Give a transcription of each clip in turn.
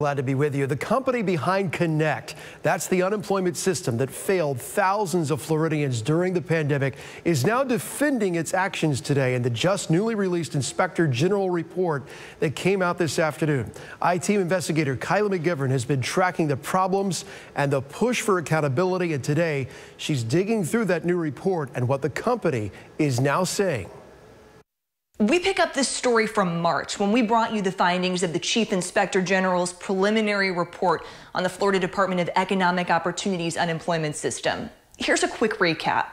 Glad to be with you. The company behind Connect, that's the unemployment system that failed thousands of Floridians during the pandemic, is now defending its actions today in the just newly released Inspector General report that came out this afternoon. I-Team investigator Kylie McGivern has been tracking the problems and the push for accountability, and today she's digging through that new report and what the company is now saying. We pick up this story from March when we brought you the findings of the Chief Inspector General's preliminary report on the Florida Department of Economic Opportunities unemployment system. Here's a quick recap.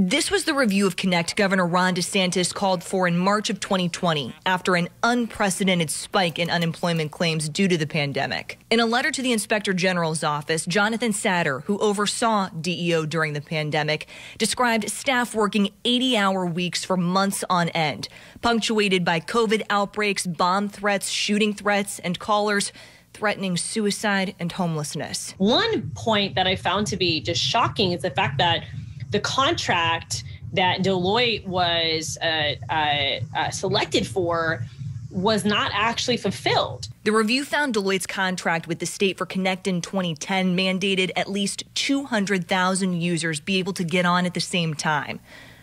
This was the review of Connect Governor Ron DeSantis called for in March of 2020 after an unprecedented spike in unemployment claims due to the pandemic. In a letter to the Inspector General's office, Jonathan Satter, who oversaw DEO during the pandemic, described staff working 80 hour weeks for months on end, punctuated by COVID outbreaks, bomb threats, shooting threats, and callers threatening suicide and homelessness. One point that I found to be just shocking is the fact that the contract that Deloitte was uh, uh, uh, selected for was not actually fulfilled. The review found Deloitte's contract with the state for Connect in 2010 mandated at least 200,000 users be able to get on at the same time.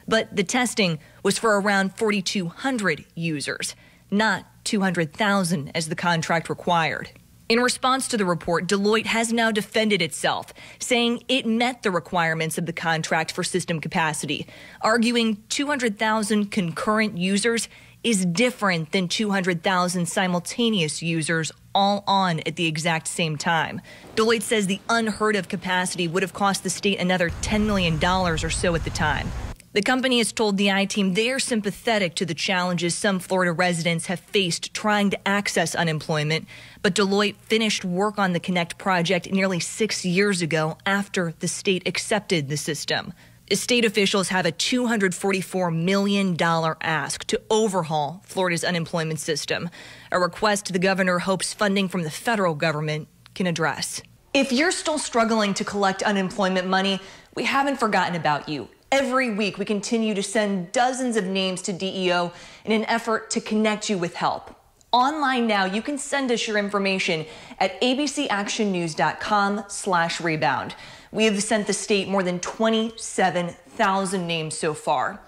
But the testing was for around 4,200 users, not 200,000 as the contract required. In response to the report, Deloitte has now defended itself, saying it met the requirements of the contract for system capacity, arguing 200,000 concurrent users is different than 200,000 simultaneous users all on at the exact same time. Deloitte says the unheard of capacity would have cost the state another $10 million or so at the time. The company has told the I team they are sympathetic to the challenges some Florida residents have faced trying to access unemployment, but Deloitte finished work on the Connect project nearly six years ago after the state accepted the system. State officials have a $244 million ask to overhaul Florida's unemployment system, a request the governor hopes funding from the federal government can address. If you're still struggling to collect unemployment money, we haven't forgotten about you. Every week, we continue to send dozens of names to DEO in an effort to connect you with help. Online now, you can send us your information at abcactionnews.com slash rebound. We have sent the state more than 27,000 names so far.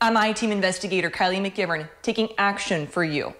I'm I-Team investigator Kylie McGivern taking action for you.